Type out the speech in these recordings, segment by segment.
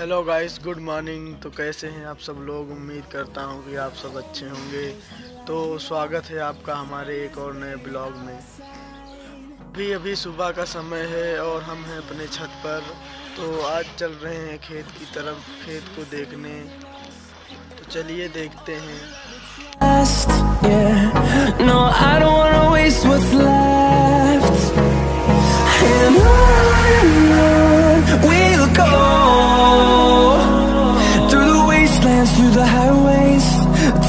Hello guys good morning तो कैसे हैं आप सब लोग? उम्मीद करता हूँ कि आप सब अच्छे होंगे। तो स्वागत है आपका हमारे एक और नए ब्लॉग में। अभी अभी सुबह का समय है और हम हैं अपने छत पर। तो आज चल रहे हैं खेत की तरफ़, खेत को देखने। तो चलिए देखते हैं। Through the highways,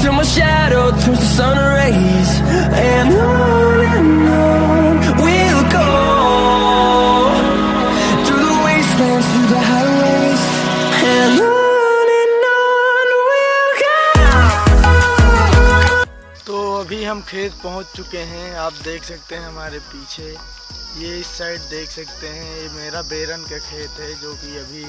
till my shadow turns to sun rays. And on and on we'll go through the wastelands, through the highways, and on and on we'll go. तो अभी हम खेत पहुँच चुके हैं आप देख सकते हैं हमारे पीछे ये इस साइड देख सकते हैं ये मेरा बेरन का खेत है जो कि अभी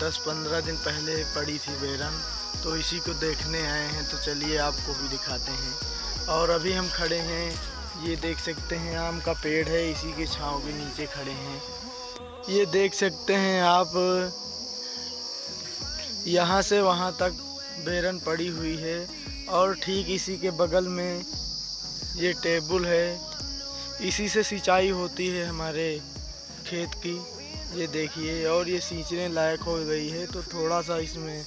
10-15 दिन पहले पड़ी थी बेरन तो इसी को देखने आए हैं तो चलिए आपको भी दिखाते हैं। और अभी हम खड़े हैं, ये देख सकते हैं आम का पेड़ है, इसी के छाँव के नीचे खड़े हैं। ये देख सकते हैं आप, यहाँ से वहाँ तक बेरन पड़ी हुई है, और ठीक इसी के बगल में ये टेबल है। इसी से सिंचाई होती है हमारे खेत की। ये देखिए, और ये सींचने लायक हो गई है तो थोड़ा सा इसमें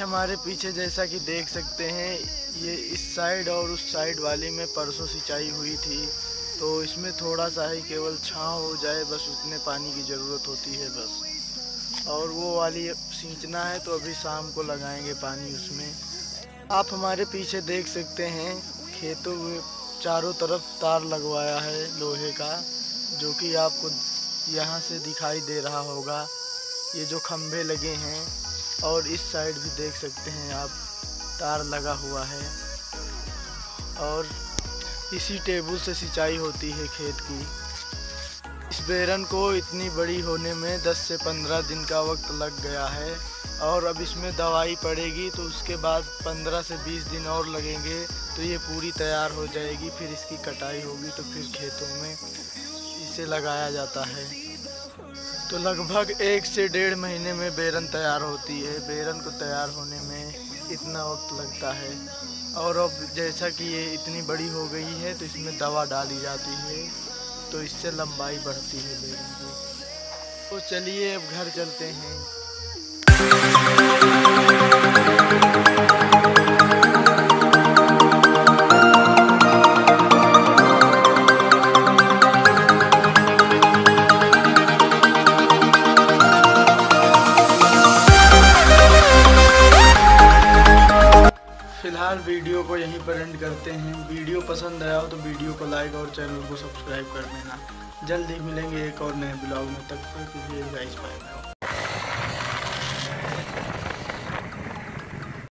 हमारे पीछे जैसा कि देख सकते हैं, ये इस साइड और उस साइड वाली में परसों सिंचाई हुई थी तो इसमें थोड़ा सा ही केवल छाँव हो जाए, बस उतने पानी की ज़रूरत होती है बस। और वो वाली सींचना है तो अभी शाम को लगाएँगे पानी उसमें। आप हमारे पीछे देख सकते हैं, खेतों में चारों तरफ़ तार लगवाया है लोहे का, जो कि आपको यहाँ से दिखाई दे रहा होगा। ये जो खंभे लगे हैं, और इस साइड भी देख सकते हैं आप, तार लगा हुआ है। और इसी टेबल से सिंचाई होती है खेत की। इस बेरन को इतनी बड़ी होने में 10 से 15 दिन का वक्त लग गया है, और अब इसमें दवाई पड़ेगी तो उसके बाद 15 से 20 दिन और लगेंगे तो ये पूरी तैयार हो जाएगी, फिर इसकी कटाई होगी तो फिर खेतों में इसे लगाया जाता है। तो लगभग एक से डेढ़ महीने में बेरन तैयार होती है। बेरन को तैयार होने में इतना वक्त लगता है। और अब जैसा कि ये इतनी बड़ी हो गई है तो इसमें दवा डाली जाती है तो इससे लंबाई बढ़ती है बेरन की। तो चलिए अब घर चलते हैं। फ़िलहाल वीडियो को यहीं पर एंड करते हैं। वीडियो पसंद आया हो तो वीडियो को लाइक और चैनल को सब्सक्राइब कर देना। जल्द ही मिलेंगे एक और नए ब्लॉग में। तक पर लिए गाइस बाय बाय